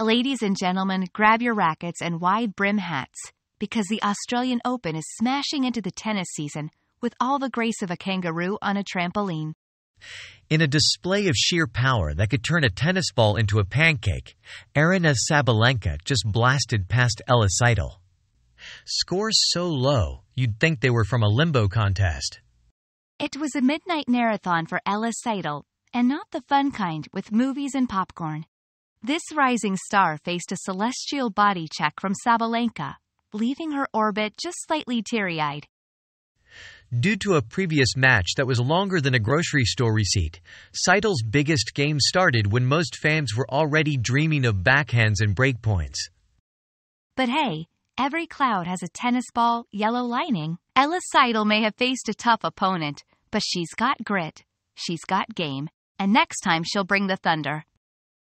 Ladies and gentlemen, grab your rackets and wide brim hats because the Australian Open is smashing into the tennis season with all the grace of a kangaroo on a trampoline. In a display of sheer power that could turn a tennis ball into a pancake, Aryna Sabalenka just blasted past Ella Seidel. Scores so low, you'd think they were from a limbo contest. It was a midnight marathon for Ella Seidel, and not the fun kind with movies and popcorn. This rising star faced a celestial body check from Sabalenka, leaving her orbit just slightly teary-eyed. Due to a previous match that was longer than a grocery store receipt, Seidel's biggest game started when most fans were already dreaming of backhands and breakpoints. But hey, every cloud has a tennis ball yellow lining. Ella Seidel may have faced a tough opponent, but she's got grit, she's got game, and next time she'll bring the thunder.